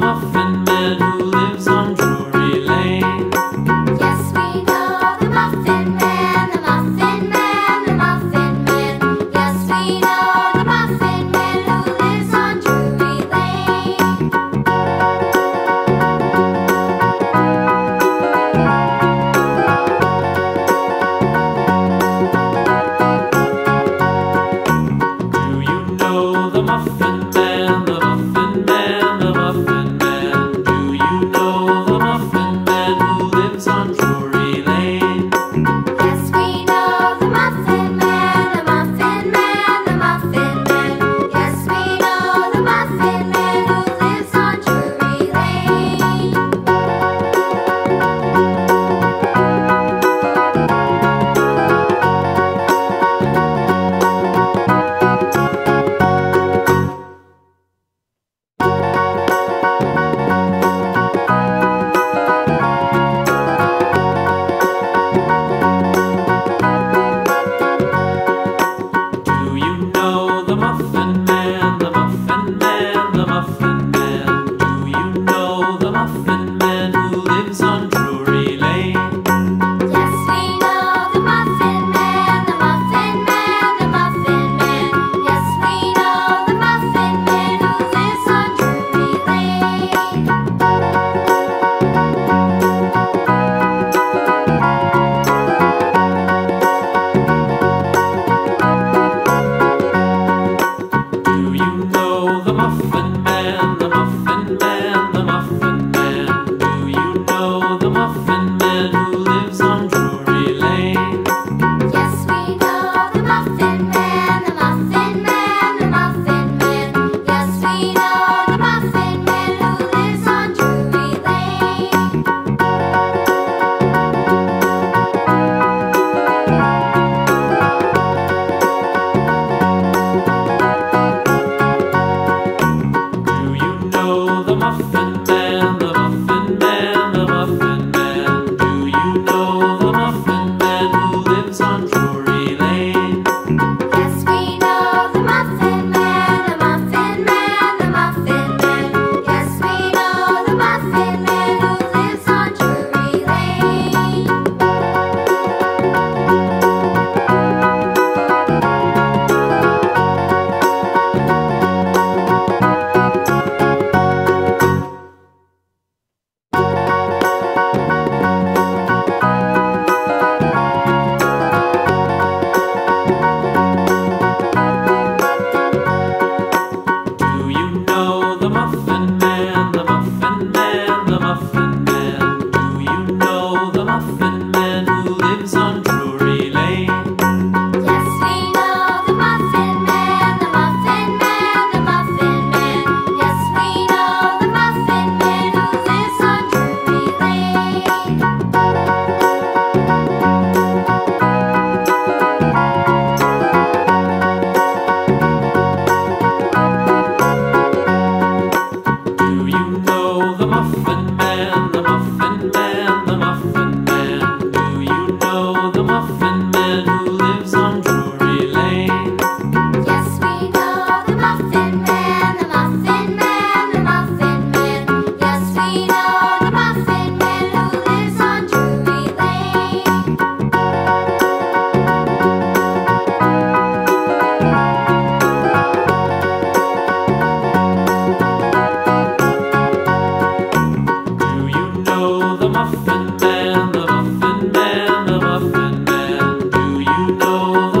my friend. know.